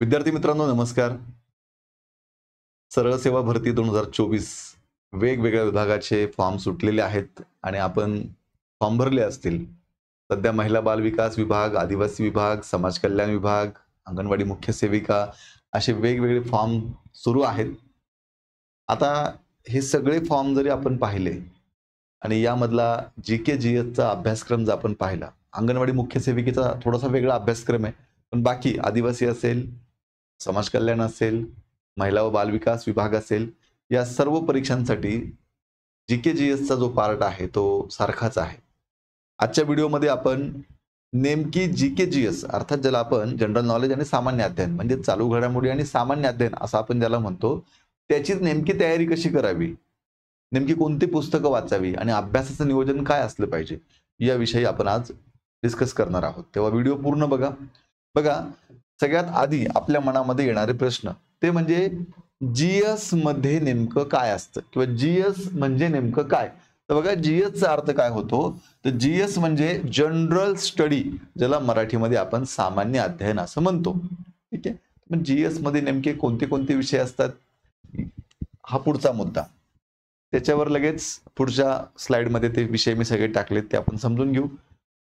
विद्यार्थी मित्रांनो नमस्कार. सरळ सेवा भरती दोन हजार चोवीस वेगवेगळ्या विभागाचे फॉर्म सुटलेले आहेत आणि आपण फॉर्म भरले असतील. सध्या महिला बाल विकास विभाग आदिवासी विभाग समाज कल्याण विभाग अंगणवाडी मुख्य सेविका असे वेगवेगळे फॉर्म सुरू आहेत. आता हे सगळे फॉर्म जरी आपण पाहिले आणि यामधला जी के जी एसचा अभ्यासक्रम जर आपण पाहिला अंगणवाडी मुख्य सेविकेचा थोडासा वेगळा अभ्यासक्रम आहे पण बाकी आदिवासी असेल समाज कल्याण असेल महिला व बालविकास विभाग असेल या सर्व परीक्षांसाठी जी के जी एसचा जो पार्ट आहे तो सारखाच आहे. आजच्या व्हिडिओमध्ये आपण नेमकी जी के जी एस अर्थात ज्याला आपण जनरल नॉलेज आणि सामान्य अध्ययन म्हणजे चालू घडामोडी आणि सामान्य अध्ययन असं आपण ज्याला म्हणतो त्याची नेमकी तयारी कशी करावी? नेमकी कोणती पुस्तकं वाचावी आणि अभ्यासाचं नियोजन काय असलं पाहिजे? याविषयी आपण आज डिस्कस करणार आहोत. तेव्हा व्हिडिओ पूर्ण बघा. बघा सगळ्यात आधी आपल्या मनामध्ये येणारे प्रश्न. ते म्हणजे जीएसमध्ये नेमकं काय असतं? किंवा जीएस म्हणजे नेमकं काय? तर बघा जीएसचा अर्थ काय होतो? तर जीएस म्हणजे जनरल स्टडी ज्याला मराठीमध्ये आपण सामान्य अध्ययन असं म्हणतो. ठीक आहे? पण जीएसमध्ये नेमके कोणते कोणते विषय असतात? हा पुढचा मुद्दा. त्याच्यावर लगेच पुढच्या स्लाइडमध्ये ते विषय मी सगळे टाकलेत ते आपण समजून घेऊ.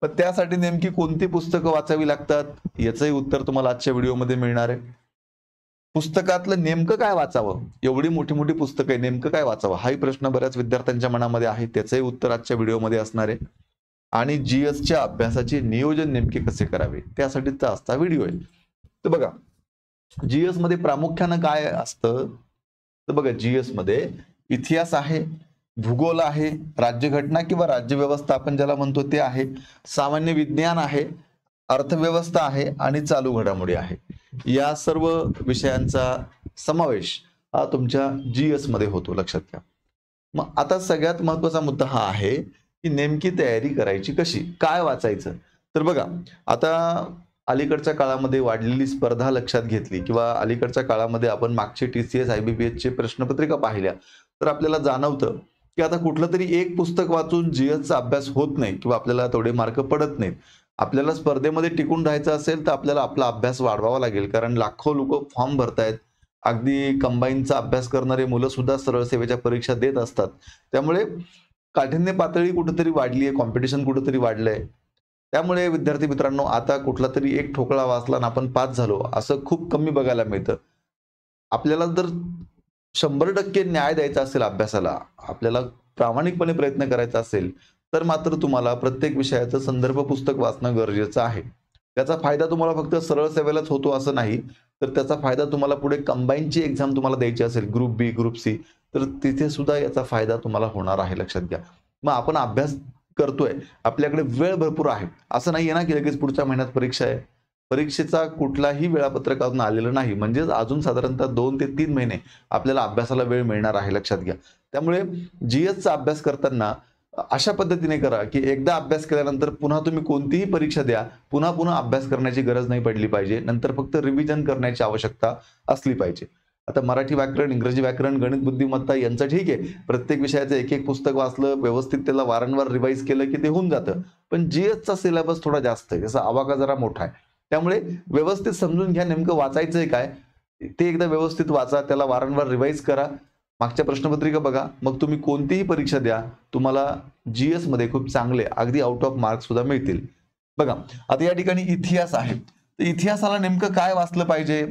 पण त्यासाठी नेमकी कोणती पुस्तकं वाचावी लागतात? याचंही उत्तर तुम्हाला आजच्या व्हिडिओमध्ये मिळणार आहे. पुस्तकातलं नेमकं काय वाचावं? एवढी मोठी मोठी पुस्तकं आहे नेमकं काय वाचावं? हाही प्रश्न बऱ्याच विद्यार्थ्यांच्या मनामध्ये आहे त्याचंही उत्तर आजच्या व्हिडिओमध्ये असणार आहे. आणि जीएसच्या अभ्यासाचे नियोजन नेमके कसे करावे? त्यासाठीचा असता व्हिडिओ आहे. तर बघा जीएसमध्ये प्रामुख्यानं काय असतं? तर बघा जीएसमध्ये इतिहास आहे भूगोल आहे राज्यघटना किंवा राज्य व्यवस्था आपण ज्याला म्हणतो ते आहे. सामान्य विज्ञान आहे अर्थव्यवस्था आहे आणि चालू घडामोडी आहे. या सर्व विषयांचा समावेश हा तुमच्या जीएसमध्ये होतो लक्षात घ्या. मग आता सगळ्यात महत्त्वाचा मुद्दा हा आहे की नेमकी तयारी करायची कशी? काय वाचायचं? तर बघा आता अलीकडच्या काळामध्ये वाढलेली स्पर्धा लक्षात घेतली किंवा अलीकडच्या काळामध्ये आपण मागचे T C S I B P एसचे प्रश्नपत्रिका पाहिल्या तर आपल्याला जाणवतं की आता कुठलं तरी एक पुस्तक वाचून जीएसचा अभ्यास होत नाही किंवा आपल्याला तेवढे मार्क पडत नाहीत. आपल्याला स्पर्धेमध्ये टिकून राहायचं असेल तर आपल्याला आपला अभ्यास वाढवावा लागेल. कारण लाखो लोक फॉर्म भरतायत. अगदी कंबाईनचा अभ्यास करणारे मुलं सुद्धा सरळ सेवेच्या परीक्षा देत असतात. त्यामुळे काठिण्य पातळी कुठेतरी वाढली आहे कॉम्पिटिशन कुठेतरी वाढलंय. त्यामुळे विद्यार्थी मित्रांनो आता कुठला तरी एक ठोकळा वाचला आणि आपण पास झालो असं खूप कमी बघायला मिळतं. आपल्याला जर शंभर टक्के न्याय द्यायचा असेल अभ्यासाला आपल्याला प्रामाणिकपणे प्रयत्न करायचा असेल तर मात्र तुम्हाला प्रत्येक विषयाचं संदर्भ पुस्तक वाचणं गरजेचं आहे. त्याचा फायदा तुम्हाला फक्त सरळ सेवेलाच होतो असं नाही तर त्याचा फायदा तुम्हाला पुढे कंबाईनची एक्झाम तुम्हाला द्यायची असेल ग्रुप बी ग्रुप सी तर तिथे सुद्धा याचा फायदा तुम्हाला होणार आहे लक्षात घ्या. मग आपण अभ्यास करतोय आपल्याकडे वेळ भरपूर आहे. असं नाही आहे ना की लगेच पुढच्या महिन्यात परीक्षा आहे. परीक्षेचा कुठलाही वेळापत्रक अजून आलेलं नाही. म्हणजेच अजून साधारणतः दोन ते तीन महिने आपल्याला अभ्यासाला वेळ मिळणार आहे लक्षात घ्या. त्यामुळे जीएसचा अभ्यास करताना अशा पद्धतीने करा की एकदा अभ्यास केल्यानंतर पुन्हा तुम्ही कोणतीही परीक्षा द्या पुन्हा पुन्हा अभ्यास करण्याची गरज नाही पडली पाहिजे. नंतर फक्त रिव्हिजन करण्याची आवश्यकता असली पाहिजे. आता मराठी व्याकरण इंग्रजी व्याकरण गणित बुद्धिमत्ता यांचं ठीक आहे. प्रत्येक विषयाचं एक एक पुस्तक वाचलं व्यवस्थित त्याला वारंवार रिवाईज केलं की ते होऊन जातं. पण जीएसचा सिलेबस थोडा जास्त आहे. जसा आवाका जरा मोठा आहे. त्यामुळे व्यवस्थित समजून घ्या नेमकं वाचायचंय काय. ते एकदा व्यवस्थित वाचा त्याला वारंवार रिवाईज करा. मागच्या प्रश्नपत्रिका बघा. मग तुम्ही कोणतीही परीक्षा द्या तुम्हाला जीएसमध्ये खूप चांगले अगदी आउट ऑफ मार्क्स सुद्धा मिळतील. बघा आता या ठिकाणी इतिहास आहे. तर इतिहासाला नेमकं काय वाचलं पाहिजे?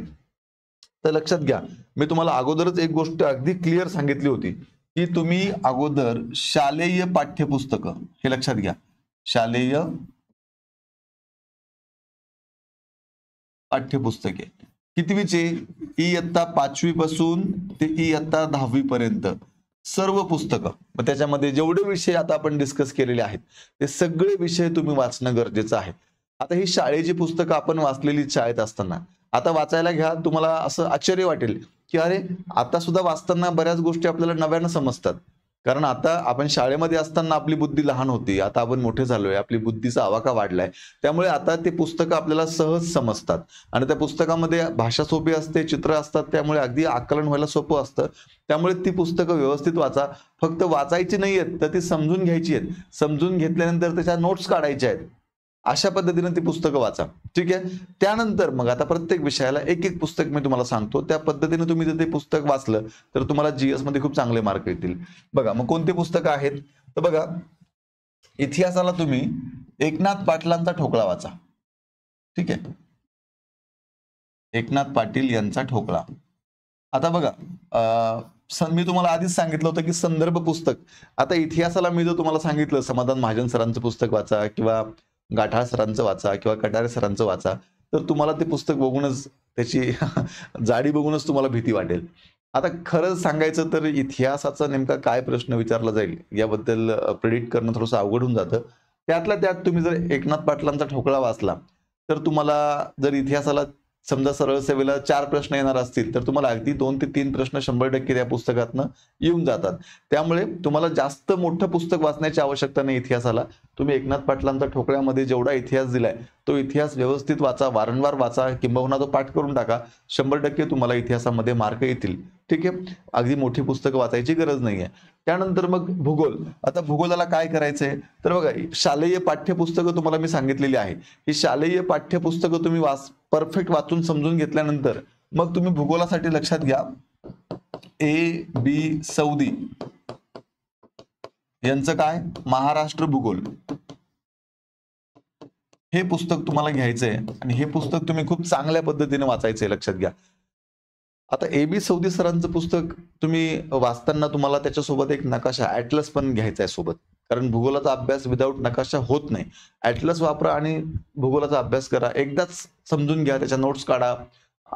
तर लक्षात घ्या. मी तुम्हाला अगोदरच एक गोष्ट अगदी क्लिअर सांगितली होती की तुम्ही अगोदर शालेय पाठ्यपुस्तकं हे लक्षात घ्या. शालेय पाठ्यपुस्तके. कितवीचे? इयत्ता पाचवी पासून ते इयत्ता दहावी पर्यंत सर्व पुस्तकं. मग त्याच्यामध्ये जेवढे विषय आता आपण डिस्कस केलेले आहेत ते सगळे विषय तुम्ही वाचणं गरजेचं आहे. आता ही शाळेची पुस्तकं आपण वाचलेली शाळेत असताना आता वाचायला घ्या तुम्हाला असं आश्चर्य वाटेल की अरे आता सुद्धा वाचताना बऱ्याच गोष्टी आपल्याला नव्यानं समजतात. कारण आता आपण शाळेमध्ये असताना आपली बुद्धी लहान होती. आता आपण मोठे झालोय. आपली बुद्धीचा आवाका वाढलाय. त्यामुळे आता ते पुस्तकं आपल्याला सहज समजतात. आणि त्या पुस्तकामध्ये भाषा सोपी असते चित्र असतात. त्यामुळे अगदी आकलन व्हायला सोपं असतं. त्यामुळे ती पुस्तकं व्यवस्थित वाचा. फक्त वाचायची नाही आहेत तर ती समजून घ्यायची आहेत. समजून घेतल्यानंतर त्याच्या नोट्स काढायच्या आहेत. अशा पद्धतीने ती पुस्तकं वाचा. ठीक आहे? त्यानंतर मग आता प्रत्येक विषयाला एक एक पुस्तक मी तुम्हाला सांगतो. त्या पद्धतीने तुम्ही जर ते पुस्तक वाचलं तर तुम्हाला जीएसमध्ये खूप चांगले मार्क येतील. बघा मग कोणती पुस्तकं आहेत? तर बघा इतिहासाला तुम्ही एकनाथ पाटलांचा ठोकळा वाचा. ठीक आहे? एकनाथ पाटील यांचा ठोकळा. आता बघा मी तुम्हाला आधीच सांगितलं होतं की संदर्भ पुस्तक. आता इतिहासाला मी जर तुम्हाला सांगितलं समाधान महाजन सरांचं पुस्तक वाचा किंवा गाठाळ सरांचं वाचा किंवा कटारे सरांचं वाचा तर तुम्हाला ते पुस्तक बघूनच त्याची जाडी बघूनच तुम्हाला भीती वाटेल. आता खरं सांगायचं तर इतिहासाचा नेमका काय प्रश्न विचारला जाईल याबद्दल प्रेडिक्ट करणं थोडंसं अवघड होऊन जातं. त्यातल्या त्यात तुम्ही जर एकनाथ पाटलांचा ठोकळा वाचला तर तुम्हाला जर इतिहासाला समजा सरळ सेवेला चार प्रश्न येणार असतील तर तुम्हाला अगदी दोन ते तीन प्रश्न शंभर टक्के त्या पुस्तकातनं येऊन जातात. त्यामुळे तुम्हाला जास्त मोठं पुस्तक वाचण्याची आवश्यकता नाही इतिहासाला. तुम्ही एकनाथ पाटलांचा ठोकळ्यामध्ये जेवढा इतिहास दिलाय तो इतिहास व्यवस्थित वाचा वारंवार वाचा किंबहुना तो पाठ करून टाका. शंभर टक्के तुम्हाला इतिहासामध्ये मार्क येतील. ठीक आहे? अगदी मोठी पुस्तकं वाचायची गरज नाही आहे त्यानंतर मग भूगोल. आता भूगोलाला काय करायचंय? तर बघा शालेय पाठ्यपुस्तकं तुम्हाला मी सांगितलेली आहे. ही शालेय पाठ्यपुस्तकं तुम्ही वाच परफेक्ट वाचून समजून घेतल्यानंतर मग तुम्ही भूगोलासाठी लक्षात घ्या. ए बी सौदी. यांचं काय? महाराष्ट्र भूगोल. हे पुस्तक तुम्हाला घ्यायचंय आणि हे पुस्तक तुम्ही खूप चांगल्या पद्धतीने वाचायचंय लक्षात घ्या. आता ए बी सौदी सरांचं पुस्तक तुम्ही वाचताना तुम्हाला त्याच्यासोबत एक नकाशा ऍटलस पण घ्यायचा आहे सोबत. कारण भूगोलाचा अभ्यास विदाऊट नकाशा होत नाही. ऍटलस वापरा आणि भूगोलाचा अभ्यास करा. एकदाच समजून घ्या त्याच्या नोट्स काढा.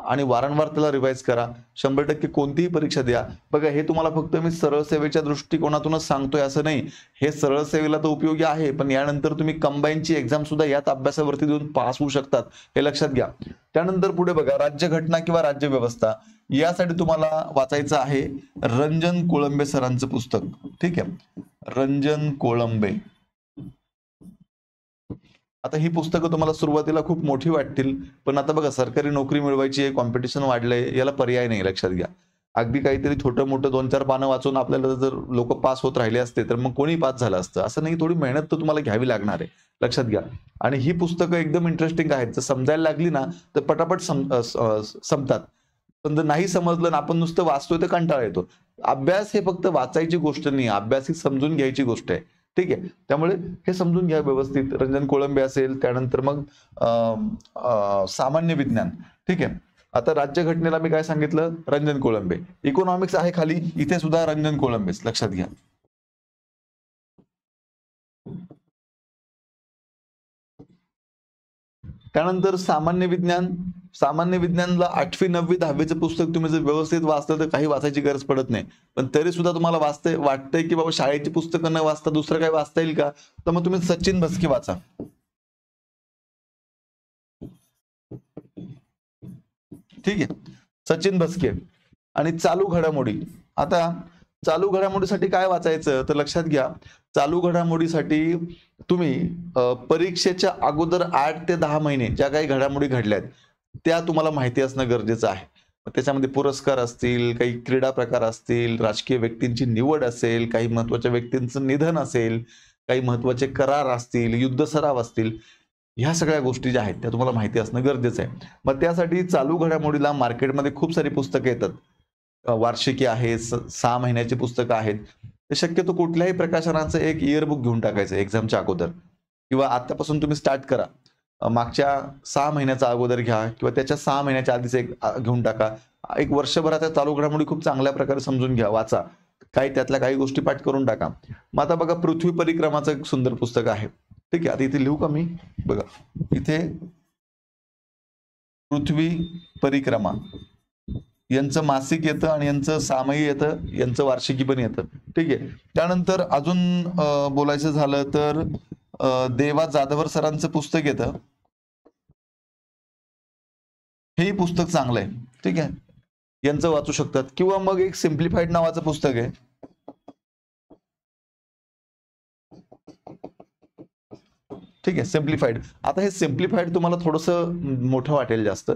आणि वारंवार त्याला रिवाईज करा. शंभर टक्के कोणतीही परीक्षा द्या. बघा हे तुम्हाला फक्त मी सरळ सेवेच्या दृष्टिकोनातूनच सांगतोय असं नाही. हे सरळ सेवेला तर उपयोगी आहे पण यानंतर तुम्ही कंबाईनची एक्झाम सुद्धा याच अभ्यासावरती देऊन पास होऊ शकतात. हे लक्षात घ्या. त्यानंतर पुढे बघा राज्यघटना किंवा राज्य व्यवस्था. यासाठी तुम्हाला वाचायचं आहे रंजन कोळंबे सरांचं पुस्तक. ठीक आहे? रंजन कोळंबे. आता ही पुस्तकं तुम्हाला सुरुवातीला खूप मोठी वाटतील पण आता बघा सरकारी नोकरी मिळवायची कॉम्पिटिशन वाढलंय याला पर्याय नाही लक्षात घ्या. अगदी काहीतरी छोटं मोठं दोन चार पानं वाचून आपल्याला जर लोक पास होत राहिले असते तर मग कोणी पास झालं असतं? असं नाही थोडी मेहनत तर तुम्हाला घ्यावी लागणार आहे लक्षात घ्या. आणि ही पुस्तकं एकदम इंटरेस्टिंग आहेत. जर समजायला लागली ना तर पटापट संपतात. पण जर नाही समजलं ना आपण नुसतं वाचतोय तर कंटाळा येतो. अभ्यास हे फक्त वाचायची गोष्ट नाही अभ्यास ही समजून घ्यायची गोष्ट आहे. ठीक आहे. त्यामुळे हे समजून घ्या व्यवस्थित. रंजन कोळंबे असेल त्यानंतर मग सामान्य विज्ञान. ठीक आहे. आता राज्यघटनेला मी काय सांगितलं? रंजन कोळंबे. इकॉनॉमिक्स आहे खाली. इथे सुद्धा रंजन कोळंबेच लक्षात घ्या. त्यानंतर सामान्य विज्ञान. सामान्य विज्ञानला आठवी नववी दहावीचं पुस्तक तुम्ही जर व्यवस्थित वाचलं तर काही वाचायची गरज पडत नाही. पण तरी सुद्धा तुम्हाला वाचते वाटतंय की बाबा शाळेची पुस्तकं न वाचता दुसरं काही वाचता येईल का? तर मग तुम्ही सचिन भस्के वाचा. ठीक आहे. सचिन भस्के आणि चालू घडामोडी. आता चालू घडामोडीसाठी काय वाचायचं तर लक्षात घ्या. चालू घडामोडीसाठी तुम्ही परीक्षेच्या अगोदर आठ ते दहा महिने ज्या काही घडामोडी घडल्यात त्या तुम्हाला माहिती असणं गरजेचं आहे. त्याच्यामध्ये पुरस्कार असतील काही क्रीडा प्रकार असतील राजकीय व्यक्तींची निवड असेल काही महत्त्वाच्या व्यक्तींचं निधन असेल काही महत्त्वाचे करार असतील युद्ध सराव असतील ह्या सगळ्या गोष्टी ज्या आहेत त्या तुम्हाला माहिती असणं गरजेचं आहे. मग त्यासाठी चालू घडामोडीला मार्केटमध्ये खूप सारी पुस्तकं येतात. वार्षिकी आहेत सहा महिन्याची पुस्तकं आहेत. तर शक्यतो कुठल्याही प्रकाशनाचं एक इयरबुक घेऊन टाकायचं एक्झामच्या अगोदर. किंवा आतापासून तुम्ही स्टार्ट करा. मागच्या सहा महिन्याचा अगोदर घ्या किंवा त्याच्या सहा महिन्याच्या आधीच एक घेऊन टाका. एक वर्षभराच्या चालू घडामोडी खूप चांगल्या प्रकारे समजून घ्या वाचा. काही त्यातल्या काही गोष्टी पाठ करून टाका. मग आता बघा पृथ्वी परिक्रमाचं एक सुंदर पुस्तक आहे. ठीक आहे आता इथे लिहू का मी? बघा इथे पृथ्वी परिक्रमा. यांचं मासिक येतं आणि यांचं सामयी येतं यांचं वार्षिकी पण येतं. ठीक आहे. त्यानंतर अजून बोलायचं झालं तर देवा जाधवर सरांचं पुस्तक येतं. हे पुस्तक चांगलं आहे ठीक आहे? यांचं वाचू शकतात. किंवा मग एक सिम्प्लिफाईड नावाचं पुस्तक आहे. ठीक आहे? सिम्प्लिफाईड आता हे सिम्प्लिफाईड तुम्हाला थोडस मोठं वाटेल जास्त.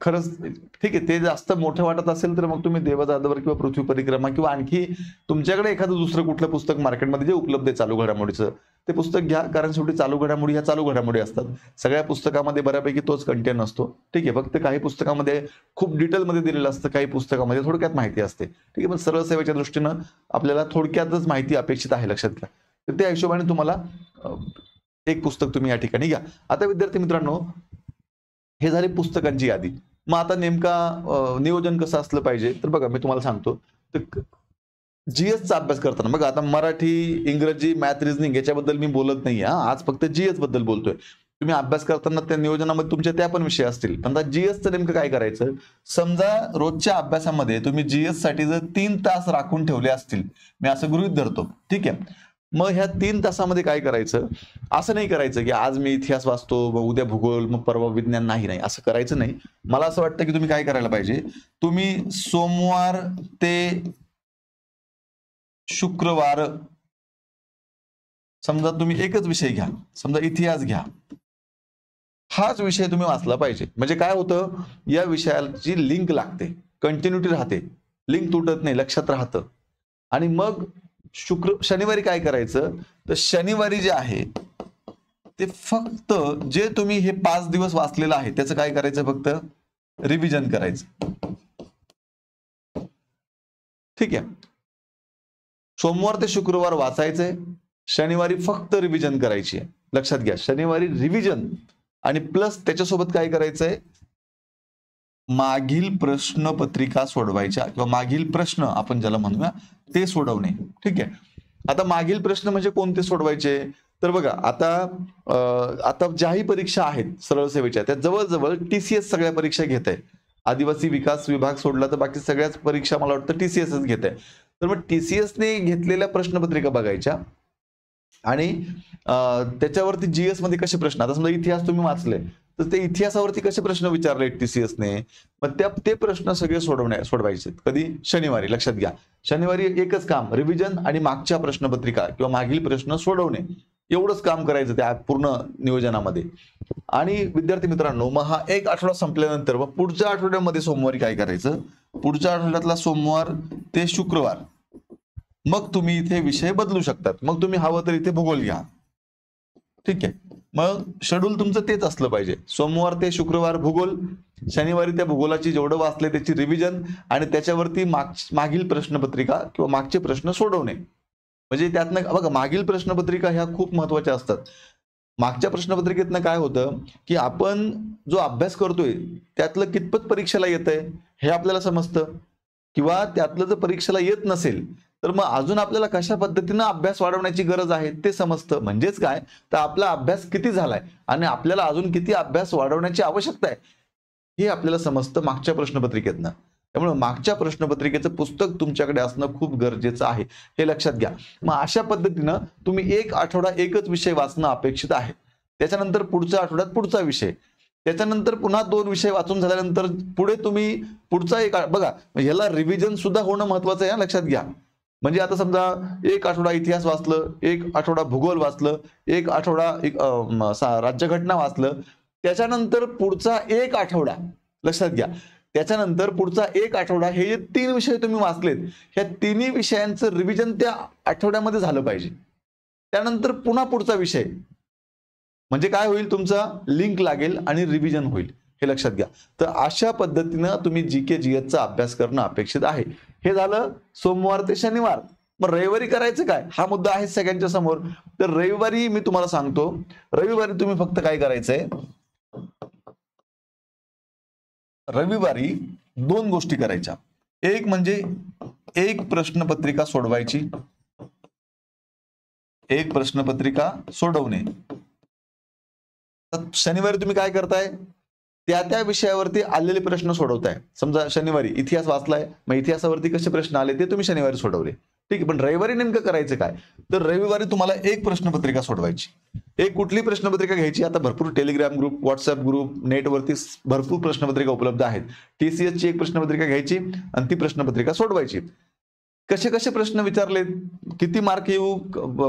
खरंच ठीक आहे ते जास्त मोठं वाटत असेल तर मग तुम्ही देवा जाधवर किंवा पृथ्वी परिक्रमा किंवा आणखी तुमच्याकडे एखादं दुसरं कुठलं पुस्तक मार्केटमध्ये जे उपलब्ध आहे चालू घडामोडीचं ते पुस्तक घ्या. कारण शेवटी चालू घडामोडी ह्या चालू घडामोडी असतात. सगळ्या पुस्तकामध्ये बऱ्यापैकी तोच कंटेंट असतो ठीक आहे फक्त काही पुस्तकामध्ये खूप डिटेलमध्ये दिलेलं असतं काही पुस्तकामध्ये थोडक्यात माहिती असते. ठीक आहे पण सरळ सेवेच्या दृष्टीनं आपल्याला थोडक्यातच माहिती अपेक्षित आहे लक्षात घ्या. तर त्या हिशोबाने तुम्हाला एक पुस्तक तुम्ही या ठिकाणी घ्या. आता विद्यार्थी मित्रांनो हे झाली पुस्तकांची यादी. मग आता नेमका नियोजन कसं असलं पाहिजे? तर बघा मी तुम्हाला सांगतो. तर जीएसचा अभ्यास करताना बघा आता मराठी इंग्रजी मॅथ रिझनिंग याच्याबद्दल मी बोलत नाही हा. आज फक्त जीएसबद्दल बोलतोय. तुम्ही अभ्यास करताना त्या नियोजनामध्ये तुमच्या त्या पण विषय असतील. पण आता जीएसचं नेमकं काय करायचं? समजा रोजच्या अभ्यासामध्ये तुम्ही जीएससाठी जर तीन तास राखून ठेवले असतील मी असं गृहित धरतो. ठीक आहे? मग ह्या तीन तासामध्ये काय करायचं? असं नाही करायचं की आज मी इतिहास वाचतो मग उद्या भूगोल मग परवा विज्ञान नाही नाही. असं करायचं नाही. मला असं वाटतं की तुम्ही काय करायला पाहिजे? तुम्ही सोमवार ते शुक्रवार समजा तुम्ही एकच विषय घ्या. समजा इतिहास घ्या. हाच विषय तुम्ही वाचला पाहिजे. म्हणजे काय होतं? या विषयाची लिंक लागते. कंटिन्युटी राहते. लिंक तुटत नाही. लक्षात राहतं. आणि मग शुक्र शनिवारी काय करायचं? तर शनिवारी जे आहे ते फक्त जे तुम्ही हे पाच दिवस वाचलेलं आहे त्याचं काय करायचं फक्त? रिव्हिजन करायचं. ठीक आहे. सोमवार ते शुक्रवार वाचायचंय शनिवारी फक्त रिव्हिजन करायची आहे. लक्षात घ्या शनिवारी रिव्हिजन आणि प्लस त्याच्यासोबत काय करायचंय? मागील प्रश्न पत्रिका सोडवायच्या किंवा मागील प्रश्न आपण ज्याला म्हणूया ते सोडवणे. ठीक आहे? आता मागील प्रश्न म्हणजे कोणते सोडवायचे? तर बघा आता आता ज्याही परीक्षा आहेत सरळ सेवेच्या त्या जवळजवळ टीसीएस सगळ्या परीक्षा घेत आहे. आदिवासी विकास विभाग सोडला तर बाकी सगळ्याच परीक्षा मला वाटतं टीसीएसच घेत आहे. तर मग टीसीएसने घेतलेल्या प्रश्नपत्रिका बघायच्या आणि त्याच्यावरती जीएसमध्ये कसे प्रश्न? आता समजा इतिहास तुम्ही वाचले. तर ते इतिहासावरती कसे प्रश्न विचारले टीसीएसने मग त्या ते प्रश्न सगळे सोडवण्या सोडवायचे कधी? शनिवारी. लक्षात घ्या. शनिवारी एकच काम रिव्हिजन आणि मागच्या प्रश्नपत्रिका किंवा मागील प्रश्न सोडवणे. एवढंच काम करायचं त्या पूर्ण नियोजनामध्ये. आणि विद्यार्थी मित्रांनो मग हा एक आठवडा संपल्यानंतर मग पुढच्या आठवड्यामध्ये सोमवारी काय करायचं? पुढच्या आठवड्यातला सोमवार ते शुक्रवार. मग तुम्ही इथे विषय बदलू शकतात. मग तुम्ही हवं तर इथे भूगोल घ्या. ठीक आहे? मग शेड्यूल तुमचं तेच असलं पाहिजे. सोमवार ते शुक्रवार भूगोल शनिवारी त्या भूगोलाची जेवढं वाचले त्याची रिव्हिजन आणि त्याच्यावरती माग मागील प्रश्नपत्रिका किंवा मागचे प्रश्न सोडवणे. म्हणजे त्यातनं बघा मागील प्रश्नपत्रिका ह्या खूप महत्त्वाच्या असतात. मागच्या प्रश्नपत्रिकेतनं काय होतं की आपण जो अभ्यास करतोय त्यातलं कितपत परीक्षेला येत आहे हे आपल्याला समजतं. किंवा त्यातलं जर परीक्षेला येत नसेल तर मग अजून आपल्याला कशा पद्धतीनं अभ्यास वाढवण्याची गरज आहे ते समजतं. म्हणजेच काय? तर आपला अभ्यास किती झालाय आणि आपल्याला अजून किती अभ्यास वाढवण्याची आवश्यकता आहे हे आपल्याला समजतं मागच्या प्रश्नपत्रिकेतनं. त्यामुळे मागच्या प्रश्नपत्रिकेचं पुस्तक तुमच्याकडे असणं खूप गरजेचं आहे. हे लक्षात घ्या. मग अशा पद्धतीनं तुम्ही एक आठवडा एकच विषय वाचणं अपेक्षित आहे. त्याच्यानंतर पुढच्या आठवड्यात पुढचा विषय. त्याच्यानंतर पुन्हा दोन विषय वाचून झाल्यानंतर पुढे तुम्ही पुढचा एक बघा ह्याला रिव्हिजन सुद्धा होणं महत्वाचं आहे लक्षात घ्या. म्हणजे आता समजा एक आठवडा इतिहास वाचलं एक आठवडा भूगोल वाचलं एक आठवडा एक राज्यघटना वाचलं त्याच्यानंतर पुढचा एक आठवडा लक्षात घ्या त्याच्यानंतर पुढचा एक आठवडा हे जे तीन विषय तुम्ही वाचलेत ह्या तिन्ही विषयांचं रिव्हिजन त्या आठवड्यामध्ये झालं पाहिजे. त्यानंतर पुन्हा पुढचा विषय. म्हणजे काय होईल तुमचा? लिंक लागेल आणि रिव्हिजन होईल हे लक्षात घ्या. तर अशा पद्धतीनं तुम्ही जी के जी एसचा अभ्यास करणं अपेक्षित आहे. हे झालं सोमवार ते शनिवार. मग रविवारी करायचं काय? हा मुद्दा आहे सगळ्यांच्या समोर. तर रविवारी मी तुम्हाला सांगतो रविवारी तुम्ही फक्त काय करायचंय? रविवारी दोन गोष्टी करायच्या. एक म्हणजे एक प्रश्नपत्रिका सोडवायची. एक प्रश्नपत्रिका सोडवणे. शनिवारी तुम्ही काय करताय? त्या त्या विषयावरती आलेले प्रश्न सोडवताय. समजा शनिवारी इतिहास वाचलाय मग इतिहासावरती कसे प्रश्न आले ते तुम्ही शनिवारी सोडवले. ठीक आहे पण रविवारी नेमकं करायचं काय? तर रविवारी तुम्हाला एक प्रश्नपत्रिका सोडवायची. एक कुठली प्रश्नपत्रिका घ्यायची? आता भरपूर टेलिग्राम ग्रुप व्हॉट्सअप ग्रुप नेटवरती भरपूर प्रश्नपत्रिका उपलब्ध आहेत. टीसीएसची एक प्रश्नपत्रिका घ्यायची आणि ती प्रश्नपत्रिका सोडवायची. कसे कसे प्रश्न विचारले किती मार्क येऊ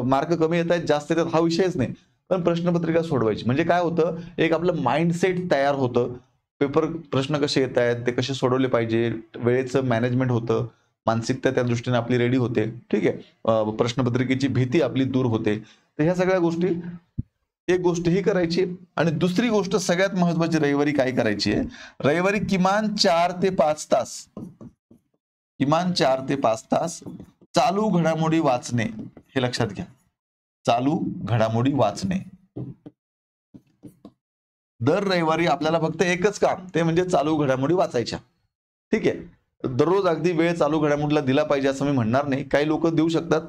मार्क कमी येत आहेत? जास्त येतात हा विषयच नाही. पण प्रश्नपत्रिका सोडवायची. म्हणजे काय होतं एक आपलं माइंडसेट तयार होतं. पेपर प्रश्न कसे येत आहेत ते कसे सोडवले पाहिजे वेळेचं मॅनेजमेंट होतं मानसिकता त्या दृष्टीने आपली रेडी होते. ठीक आहे. प्रश्नपत्रिकेची भीती आपली दूर होते. तर ह्या सगळ्या गोष्टी एक गोष्ट ही करायची आणि दुसरी गोष्ट सगळ्यात महत्वाची रविवारी काय करायची आहे? रविवारी किमान चार ते पाच तास किमान चार ते पाच तास चालू घडामोडी वाचणे हे लक्षात घ्या. चालू घडामोडी वाचणे. दर रविवारी आपल्याला फक्त एकच काम ते म्हणजे चालू घडामोडी वाचायच्या. ठीक आहे? दररोज अगदी वेळ चालू घडामोडीला दिला पाहिजे असं मी म्हणणार नाही. काही लोक देऊ शकतात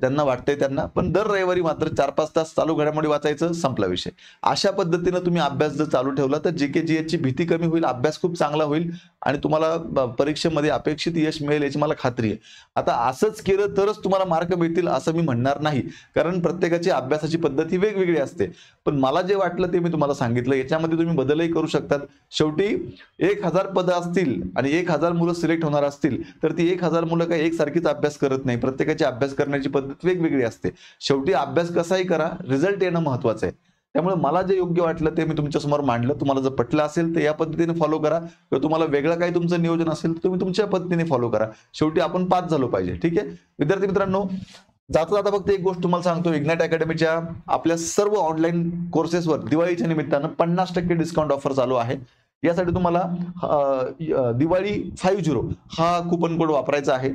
त्यांना वाटतंय त्यांना पण दर रविवारी मात्र चार पाच तास चालू घडामोडी वाचायचं संपला विषय. अशा पद्धतीनं तुम्ही अभ्यास जर चालू ठेवला तर जे के जी ची भीती कमी होईल अभ्यास खूप चांगला होईल आणि तुम्हाला परीक्षेमध्ये अपेक्षित यश मिळेल याची मला खात्री आहे. आता असंच केलं तरच तुम्हाला मार्क मिळतील असं मी म्हणणार नाही. कारण प्रत्येकाची अभ्यासाची पद्धत ही वेगवेगळी असते. पण मला जे वाटलं ते मी तुम्हाला सांगितलं. याच्यामध्ये तुम्ही बदलही करू शकतात. शेवटी एक हजार पदं असतील आणि एक हजार मुलं सिलेक्ट होणार असतील तर ती एक हजार मुलं काही एकसारखीच अभ्यास करत नाही. प्रत्येकाची अभ्यास करण्याची पद्धत वेगवेगळी असते. शेवटी अभ्यास कसाही करा रिझल्ट येणं महत्वाचं आहे. त्यामुळे मला जे योग्य वाटलं ते मी तुमच्यासमोर मांडलं. तुम्हाला जर पटलं असेल तर या पद्धतीने फॉलो करा. किंवा तुम्हाला वेगळं काही तुमचं नियोजन असेल तर तुम्ही तुमच्या पद्धतीने फॉलो करा. शेवटी आपण पाच झालो पाहिजे. ठीक आहे? विद्यार्थी मित्रांनो जाता जाता फक्त एक गोष्ट तुम्हाला सांगतो. इग्नाइट अकॅडमीच्या आपल्या सर्व ऑनलाईन कोर्सेसवर दिवाळीच्या निमित्तानं पन्नास टक्के डिस्काउंट ऑफर चालू आहे. यासाठी तुम्हाला दिवाळी फाईव्ह झिरो हा कुपन कोड वापरायचा आहे.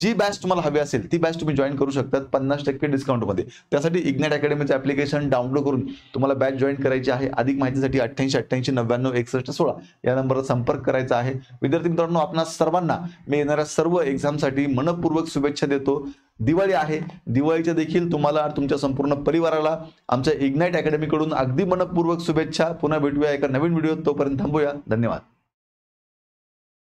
जी बॅच तुम्हाला हवी असेल ती बॅच तुम्ही जॉईन करू शकतात पन्नास टक्के डिस्काउंटमध्ये त्यासाठी इग्नेट अकॅडमीचं ऍप्लिकेशन डाउनलोड करून तुम्हाला बॅच जॉईन करायची आहे. अधिक माहितीसाठी अठ्ठ्याऐंशी अठ्ठ्याऐंशी नव्याण्णव एकसष्ट सोळा या नंबरवर संपर्क करायचा आहे. विद्यार्थी मित्रांनो आपणा सर्वांना मी येणाऱ्या सर्व एक्झामसाठी मनपूर्वक शुभेच्छा देतो. दिवाळी आहे. दिवाळीच्या देखील तुम्हाला तुमच्या संपूर्ण परिवाराला आमच्या इग्नाइट अकॅडमीकडून अगदी मनपूर्वक शुभेच्छा. पुन्हा भेटूया एका नवीन व्हिडिओ तोपर्यंत थांबूया. धन्यवाद.